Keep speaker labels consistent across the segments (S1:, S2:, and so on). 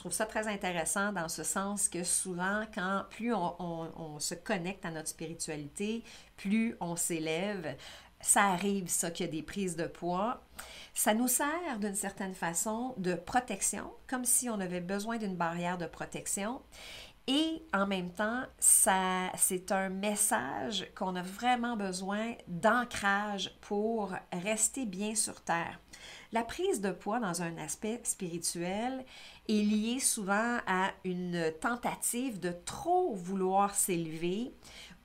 S1: trouve ça très intéressant dans ce sens que souvent, quand plus on, se connecte à notre spiritualité, plus on s'élève, ça arrive, ça, qu'il y a des prises de poids. Ça nous sert d'une certaine façon de protection, comme si on avait besoin d'une barrière de protection. Et en même temps, ça, c'est un message qu'on a vraiment besoin d'ancrage pour rester bien sur Terre. La prise de poids dans un aspect spirituel est liée souvent à une tentative de trop vouloir s'élever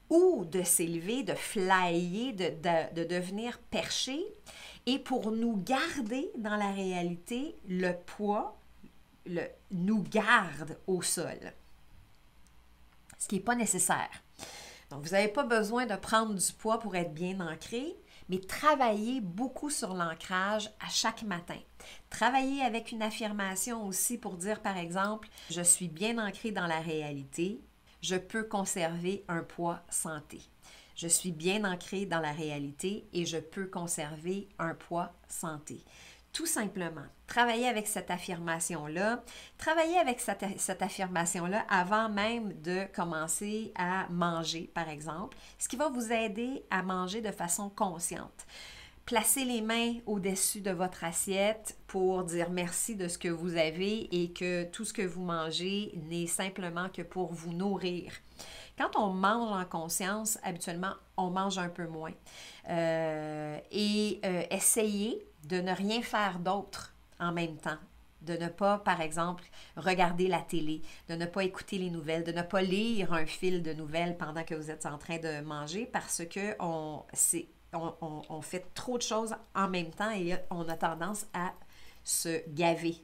S1: ou de s'élever, de flyer, de, de, devenir perché. Et pour nous garder dans la réalité, le poids le, nous garde au sol ce qui n'est pas nécessaire. Donc, vous n'avez pas besoin de prendre du poids pour être bien ancré, mais travaillez beaucoup sur l'ancrage à chaque matin. Travaillez avec une affirmation aussi pour dire, par exemple, je suis bien ancré dans la réalité, je peux conserver un poids santé. Je suis bien ancré dans la réalité et je peux conserver un poids santé tout simplement. Travailler avec cette affirmation-là. Travailler avec cette, affirmation-là avant même de commencer à manger, par exemple, ce qui va vous aider à manger de façon consciente. Placez les mains au-dessus de votre assiette pour dire merci de ce que vous avez et que tout ce que vous mangez n'est simplement que pour vous nourrir. Quand on mange en conscience, habituellement, on mange un peu moins. Euh, et euh, essayez de ne rien faire d'autre en même temps de ne pas, par exemple, regarder la télé, de ne pas écouter les nouvelles, de ne pas lire un fil de nouvelles pendant que vous êtes en train de manger parce que on, fait trop de choses en même temps et on a tendance à se gaver.